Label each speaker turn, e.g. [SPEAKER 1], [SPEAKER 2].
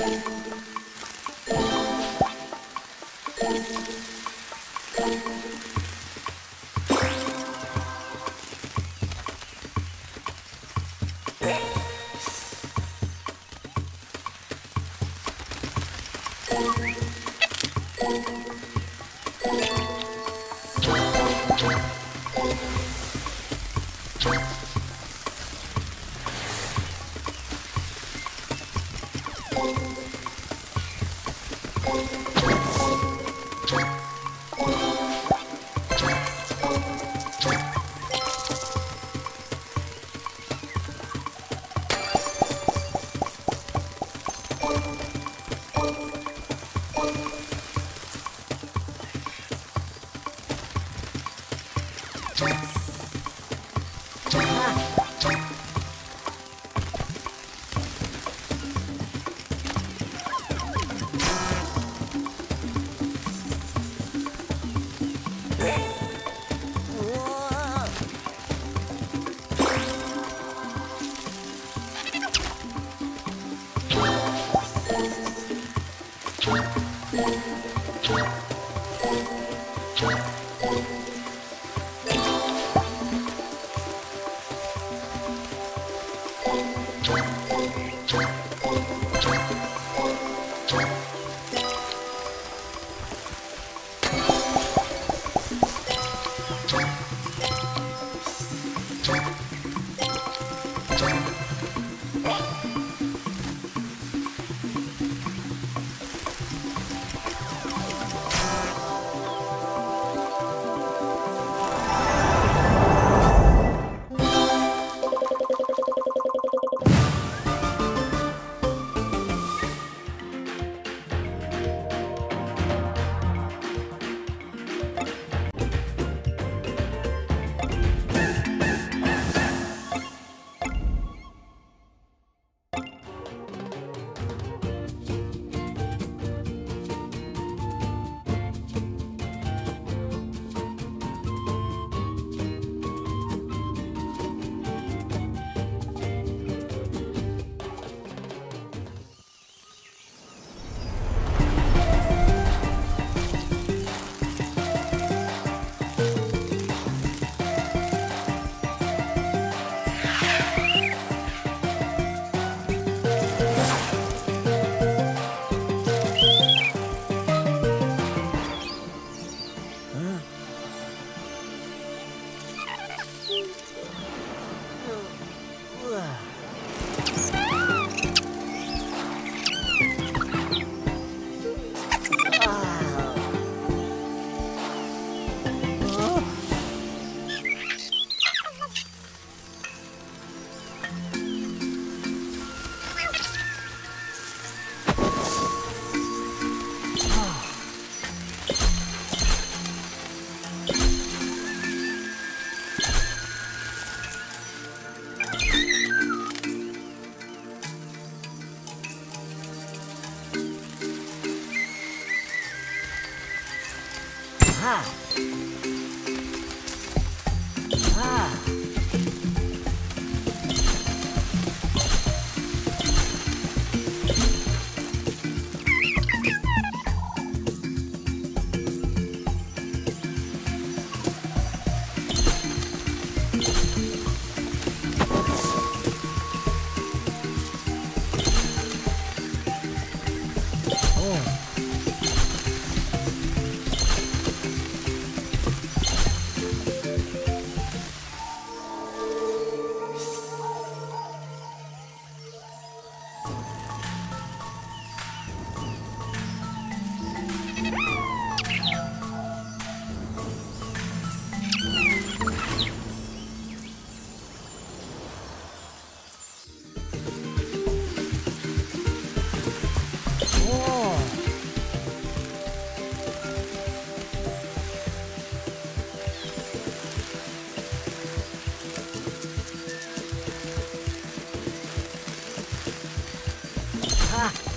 [SPEAKER 1] you 啊。하 아, Ah.